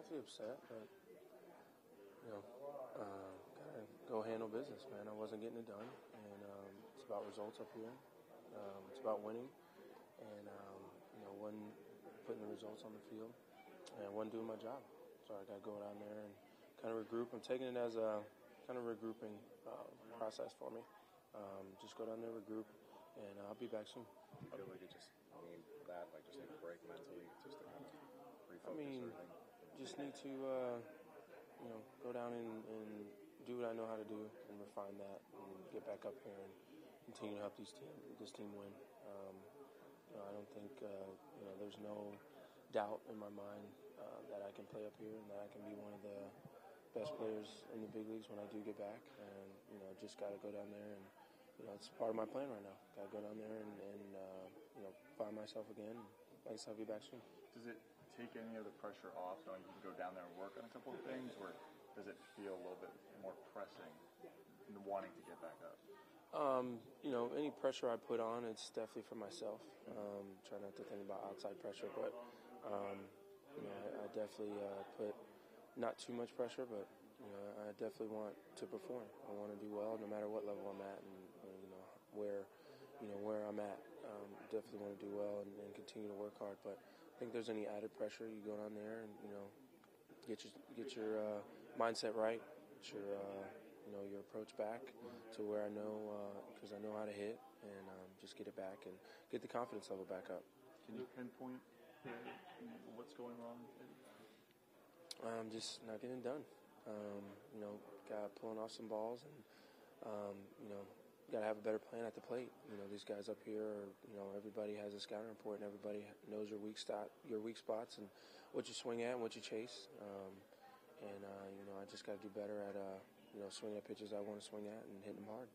definitely upset, but you know, uh, gotta go handle business, man. I wasn't getting it done, and um, it's about results up here. Um, it's about winning, and um, you know, one putting the results on the field, and one doing my job. So I gotta go down there and kind of regroup. I'm taking it as a kind of regrouping uh, process for me. Um, just go down there, regroup, and I'll be back soon. I feel like it just need that, like just take a break mentally, just to kind of refocus. I mean. Just need to, uh, you know, go down and, and do what I know how to do and refine that and get back up here and continue to help these team, this team win. Um, you know, I don't think, uh, you know, there's no doubt in my mind uh, that I can play up here and that I can be one of the best players in the big leagues when I do get back. And, you know, just got to go down there and, you know, it's part of my plan right now. Got to go down there and, and uh, you know, find myself again. Like I I'll be back soon. Does it take any of the pressure off knowing you can go down there and work on a couple of things, or does it feel a little bit more pressing in wanting to get back up? Um, you know, any pressure I put on, it's definitely for myself. Um, try not to think about outside pressure, but um, you know, I, I definitely uh, put not too much pressure, but you know, I definitely want to perform. I want to do well, no matter what level I'm at, and, and you know where, you know where I'm at. Um, definitely want to do well and, and continue to work hard. But think there's any added pressure, you go down there and you know get your get your uh, mindset right, get your uh, you know your approach back to where I know because I know how to hit and um, just get it back and get the confidence level back up. Can you pinpoint uh, what's going wrong? I'm just not getting done. Um, you know, got pulling off some balls and um, you know got to have a better plan at the plate. You know, these guys up here, are, you know, everybody has a scouting report, and everybody knows your weak spot, your weak spots, and what you swing at and what you chase. Um, and uh, you know, I just got to do better at uh, you know swinging at pitches I want to swing at and hitting them hard.